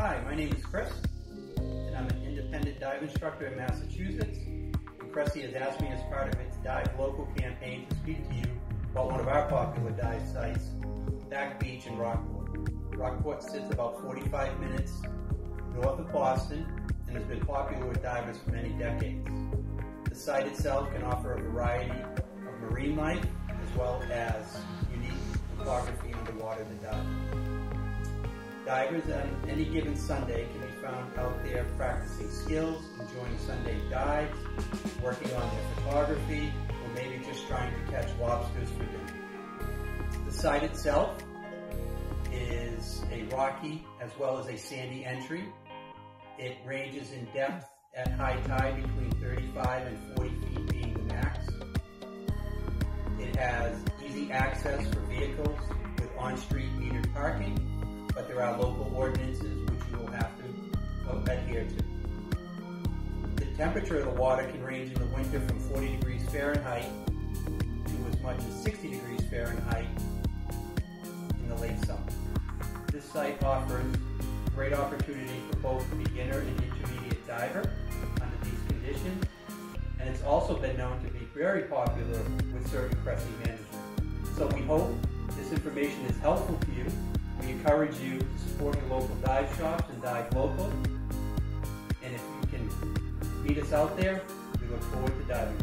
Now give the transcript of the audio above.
Hi, my name is Chris, and I'm an independent dive instructor in Massachusetts. And Cressi has asked me as part of its Dive Local campaign to speak to you about one of our popular dive sites, Back Beach in Rockport. Rockport sits about 45 minutes north of Boston and has been popular with divers for many decades. The site itself can offer a variety of marine life as well as unique topography underwater to dive. Divers on any given Sunday can be found out there practicing skills, enjoying Sunday dives, working on their photography, or maybe just trying to catch lobsters for dinner. The site itself is a rocky as well as a sandy entry. It ranges in depth at high tide between 35 and 40 feet being the max. It has easy access for vehicles with on-street metered parking, there are local ordinances which you will have to adhere to. The temperature of the water can range in the winter from 40 degrees Fahrenheit to as much as 60 degrees Fahrenheit in the late summer. This site offers great opportunity for both beginner and intermediate diver under these conditions, and it's also been known to be very popular with certain Cressi management. So we hope this information is helpful to you. We encourage you to support your local dive shops and dive local. And if you can meet us out there, we look forward to diving